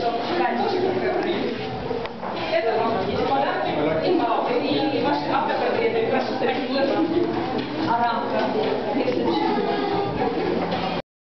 Gracias.